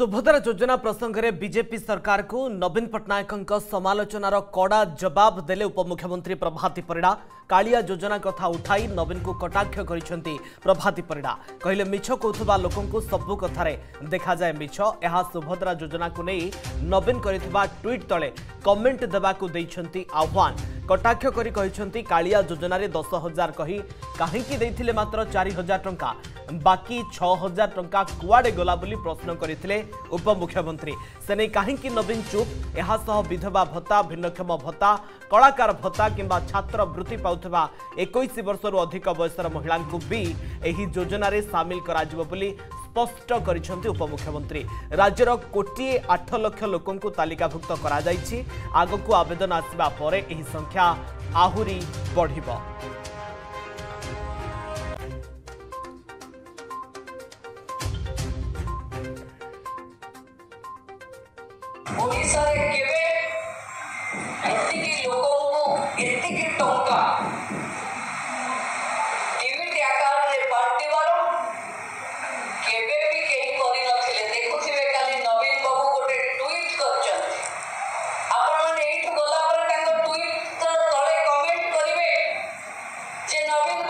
सुभद्रा योजना प्रसंगे बीजेपी सरकार को नवीन पट्टनायक समालोचनार कड़ा जवाब देले उपमुख्यमंत्री प्रभाती पिड़ा कालिया योजना कथा उठाई नवीन को कटाक्ष कर प्रभाती पिड़ा कहले मिछ कौन लोक सबू कथार देखा जाए मिछ यह सुभद्रा योजना को नहीं नवीन करीट तले कमेट देवाक आह्वान कटाक्ष करोजन दस हजार कही काईक मात्र चार हजार टाइम ବାକି ଛଅ ହଜାର ଟଙ୍କା କୁଆଡ଼େ ଗଲା ବୋଲି ପ୍ରଶ୍ନ କରିଥିଲେ ଉପମୁଖ୍ୟମନ୍ତ୍ରୀ ସେ ନେଇ କାହିଁକି ନବୀନ ଚୁପ୍ ଏହାସହ ବିଧବା ଭତ୍ତା ଭିନ୍ନକ୍ଷମ ଭତ୍ତା କଳାକାର ଭତ୍ତା କିମ୍ବା ଛାତ୍ରବୃତ୍ତି ପାଉଥିବା ଏକୋଇଶ ବର୍ଷରୁ ଅଧିକ ବୟସର ମହିଳାଙ୍କୁ ବି ଏହି ଯୋଜନାରେ ସାମିଲ କରାଯିବ ବୋଲି ସ୍ପଷ୍ଟ କରିଛନ୍ତି ଉପମୁଖ୍ୟମନ୍ତ୍ରୀ ରାଜ୍ୟର କୋଟିଏ ଆଠ ଲକ୍ଷ ଲୋକଙ୍କୁ ତାଲିକାଭୁକ୍ତ କରାଯାଇଛି ଆଗକୁ ଆବେଦନ ଆସିବା ପରେ ଏହି ସଂଖ୍ୟା ଆହୁରି ବଢ଼ିବ ଓଡ଼ିଶାରେ କେବେ ଏତିକି ଲୋକଙ୍କୁ ଏତିକି ଟଙ୍କା କେମିତି ଆକାରରେ ବାଣ୍ଟିବାର କେବେ ବି କେହି କରିନଥିଲେ ଦେଖୁଥିବେ କାଲି ନବୀନ ବାବୁ ଗୋଟେ ଟ୍ୱିଟ୍ କରିଛନ୍ତି ଆପଣମାନେ ଏଇଠୁ ଗଲା ପରେ ତାଙ୍କ ଟ୍ୱିଟ୍ ତଳେ କମେଣ୍ଟ କରିବେ ଯେ ନବୀନ